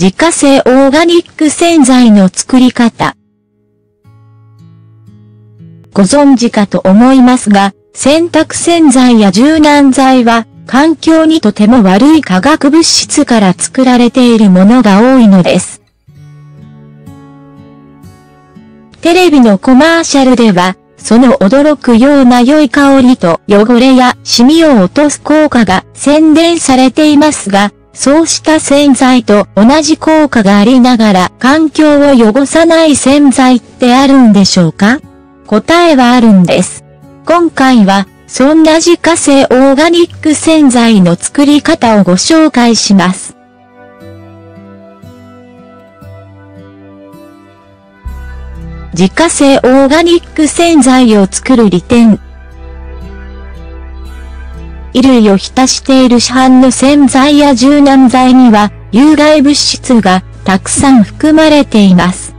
自家製オーガニック洗剤の作り方。ご存知かと思いますが、洗濯洗剤や柔軟剤は、環境にとても悪い化学物質から作られているものが多いのです。テレビのコマーシャルでは、その驚くような良い香りと汚れやシミを落とす効果が宣伝されていますが、そうした洗剤と同じ効果がありながら環境を汚さない洗剤ってあるんでしょうか？答えはあるんです。今回は、そんな自家製オーガニック洗剤の作り方をご紹介します。自家製オーガニック洗剤を作る利点。衣類を浸している市販の洗剤や柔軟剤には有害物質がたくさん含まれています。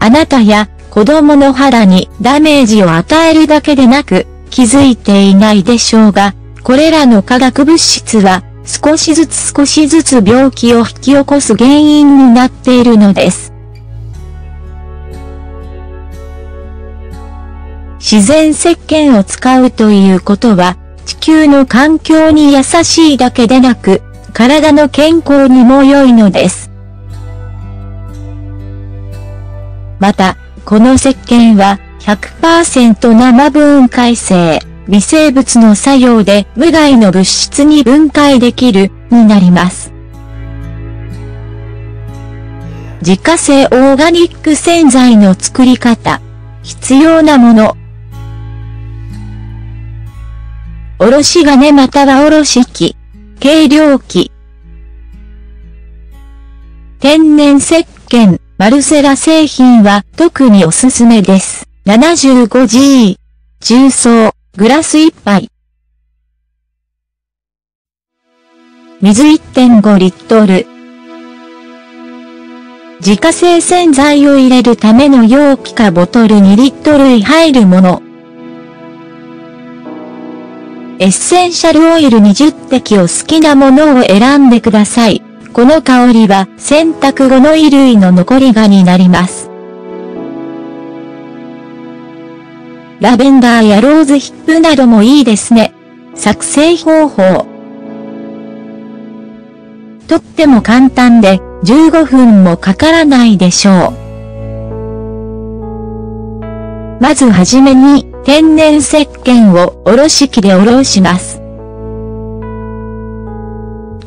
あなたや子供の肌にダメージを与えるだけでなく気づいていないでしょうが、これらの化学物質は少しずつ少しずつ病気を引き起こす原因になっているのです。自然石鹸を使うということは、地球の環境に優しいだけでなく、体の健康にも良いのです。また、この石鹸は100%生分解性、微生物の作用で無害の物質に分解できる、になります。自家製オーガニック洗剤の作り方。必要なもの。おろし金またはおろし器、計量器。天然石鹸、マルセラ製品は特におすすめです。75G、重曹、グラス1杯。水1.5リットル。自家製洗剤を入れるための容器かボトル2リットル入るもの。エッセンシャルオイル20滴を好きなものを選んでください。この香りは洗濯後の衣類の残りがになります。ラベンダーやローズヒップなどもいいですね。作成方法。とっても簡単で15分もかからないでしょう。まずはじめに天然石鹸をおろし器でおろします。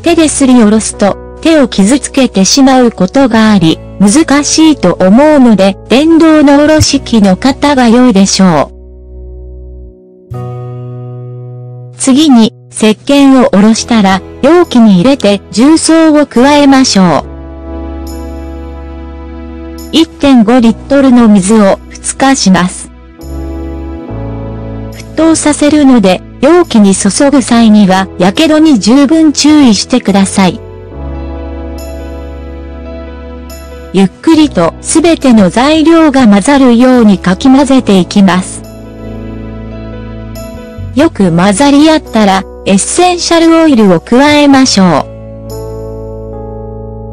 手ですりおろすと手を傷つけてしまうことがあり、難しいと思うので電動のおろし器の方が良いでしょう。次に石鹸をおろしたら容器に入れて重曹を加えましょう。1.5リットルの水を2日します。沸騰させるので、容器に注ぐ際には、火傷に十分注意してください。ゆっくりとすべての材料が混ざるようにかき混ぜていきます。よく混ざり合ったら、エッセンシャルオイルを加えましょ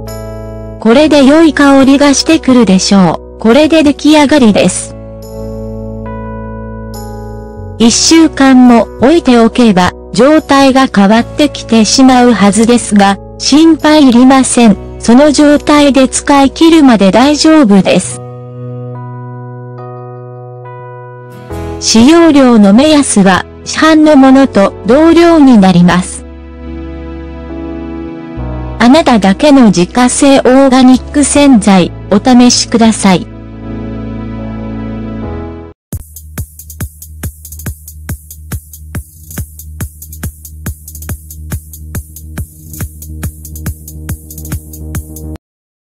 う。これで良い香りがしてくるでしょう。これで出来上がりです。一週間も置いておけば、状態が変わってきてしまうはずですが、心配いりません。その状態で使い切るまで大丈夫です。使用量の目安は、市販のものと同量になります。あなただけの自家製オーガニック洗剤、お試しください。